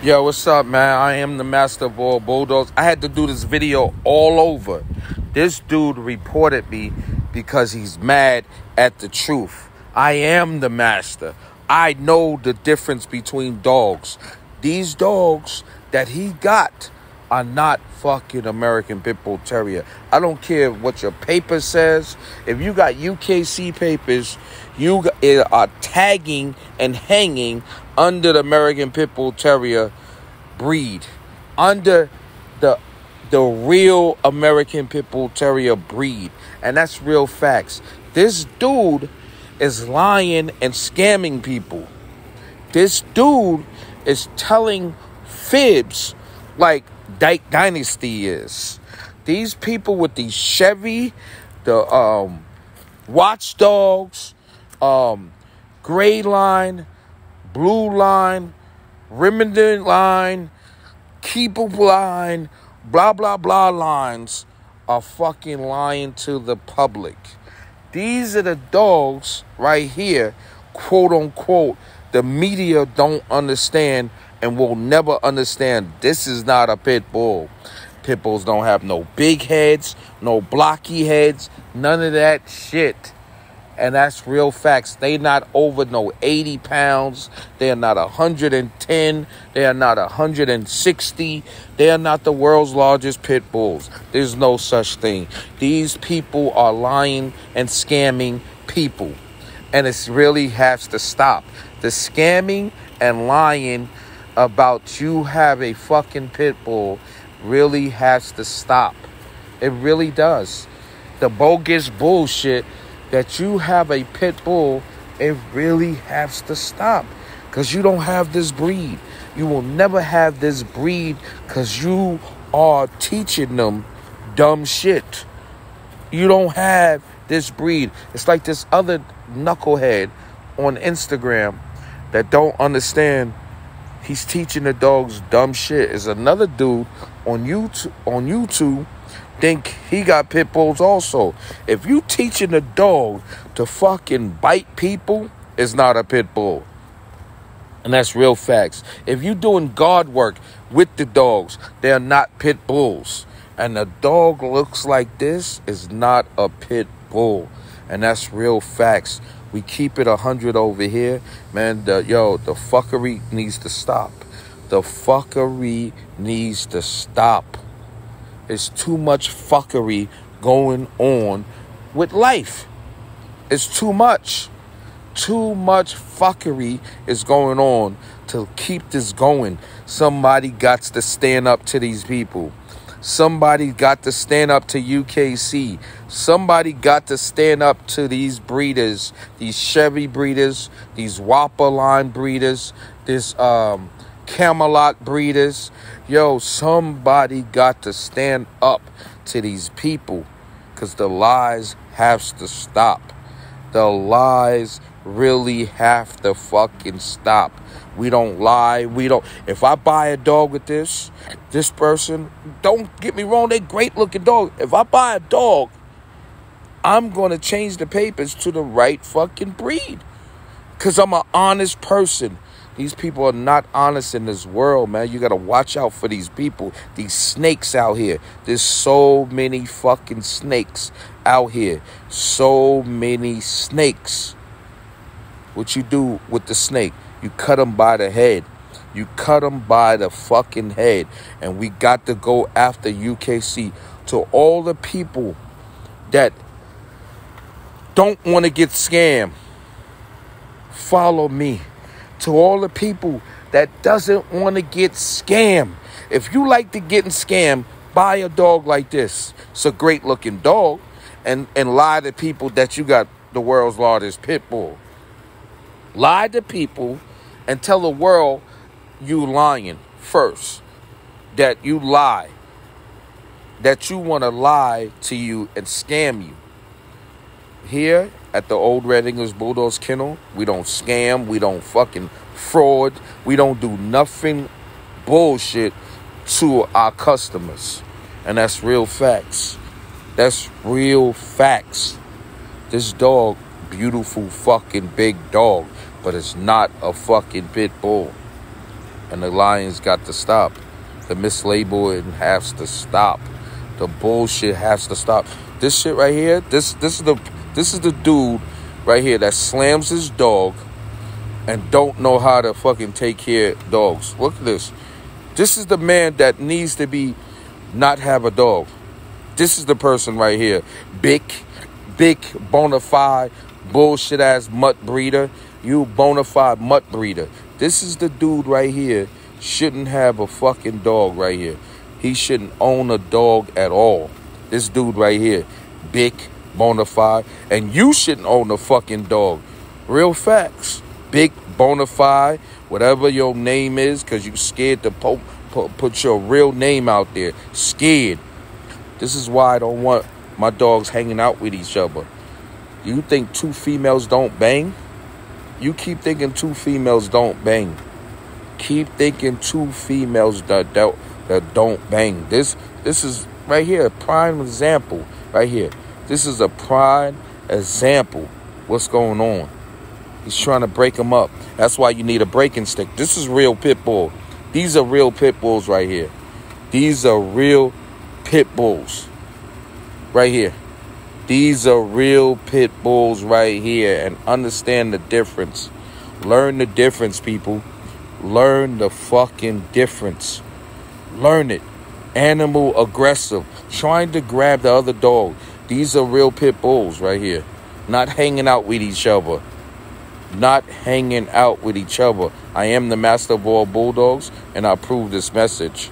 Yo, what's up, man? I am the master of all bulldogs. I had to do this video all over. This dude reported me because he's mad at the truth. I am the master. I know the difference between dogs. These dogs that he got are not fucking American Pit Bull Terrier. I don't care what your paper says. If you got UKC papers, you eh, are tagging and hanging under the American Pit Bull Terrier breed, under the the real American Pit Bull Terrier breed, and that's real facts. This dude is lying and scamming people. This dude is telling fibs like Dyke Dynasty is. These people with these Chevy, the um, Watchdogs, um, Gray Line, Blue Line, Remington Line, Keeper Line, blah blah blah lines are fucking lying to the public. These are the dogs right here, quote unquote, the media don't understand and will never understand this is not a pit bull. Pit bulls don't have no big heads, no blocky heads, none of that shit. And that's real facts. They not over no 80 pounds. They are not 110. They are not 160. They are not the world's largest pit bulls. There's no such thing. These people are lying and scamming people. And it really has to stop. The scamming and lying about you have a fucking pit bull really has to stop. It really does. The bogus bullshit that you have a pit bull, it really has to stop. Because you don't have this breed. You will never have this breed because you are teaching them dumb shit. You don't have this breed. It's like this other knucklehead on Instagram that don't understand He's teaching the dogs dumb shit. Is another dude on YouTube on YouTube think he got pit bulls also. If you teaching a dog to fucking bite people, it's not a pit bull. And that's real facts. If you doing guard work with the dogs, they're not pit bulls. And the dog looks like this is not a pit bull. And that's real facts. We keep it a hundred over here, man. The, yo, the fuckery needs to stop. The fuckery needs to stop. It's too much fuckery going on with life. It's too much. Too much fuckery is going on to keep this going. Somebody got to stand up to these people. Somebody got to stand up to UKC. Somebody got to stand up to these breeders, these Chevy breeders, these Whopper line breeders, this um, Camelot breeders. Yo, somebody got to stand up to these people because the lies have to stop. The lies really have to fucking stop. We don't lie. We don't. If I buy a dog with this, this person, don't get me wrong, they great looking dog. If I buy a dog, I'm going to change the papers to the right fucking breed. Because I'm an honest person. These people are not honest in this world, man. You got to watch out for these people. These snakes out here. There's so many fucking snakes out here. So many snakes. What you do with the snake? You cut them by the head. You cut them by the fucking head. And we got to go after UKC to all the people that don't want to get scammed. Follow me. To all the people that doesn't want to get scammed. If you like to get scammed, buy a dog like this. It's a great looking dog. And, and lie to people that you got the world's largest pit bull. Lie to people and tell the world you lying first. That you lie. That you want to lie to you and scam you. Here at the old Red English Bulldogs Kennel, we don't scam, we don't fucking fraud, we don't do nothing bullshit to our customers. And that's real facts. That's real facts. This dog, beautiful fucking big dog, but it's not a fucking pit bull. And the lions got to stop. The mislabeling has to stop. The bullshit has to stop. This shit right here, this this is the this is the dude right here that slams his dog and don't know how to fucking take care of dogs. Look at this. This is the man that needs to be not have a dog. This is the person right here. Big, big bona fide bullshit ass mutt breeder. You bona fide mutt breeder. This is the dude right here. Shouldn't have a fucking dog right here. He shouldn't own a dog at all. This dude right here. Big, bona fide. And you shouldn't own a fucking dog. Real facts big bona fide, whatever your name is, because you scared to po- po- put your real name out there. Scared. This is why I don't want my dogs hanging out with each other. You think two females don't bang? You keep thinking two females don't bang. Keep thinking two females that don't, that don't bang. This this is right here a prime example. Right here. This is a prime example. What's going on? He's trying to break them up. That's why you need a breaking stick. This is real pit bull. These are real pit bulls right here. These are real pit bulls right here. These are real pit bulls right here. And understand the difference. Learn the difference, people. Learn the fucking difference. Learn it. Animal aggressive. Trying to grab the other dog. These are real pit bulls right here. Not hanging out with each other not hanging out with each other. I am the master of all bulldogs, and I approve this message.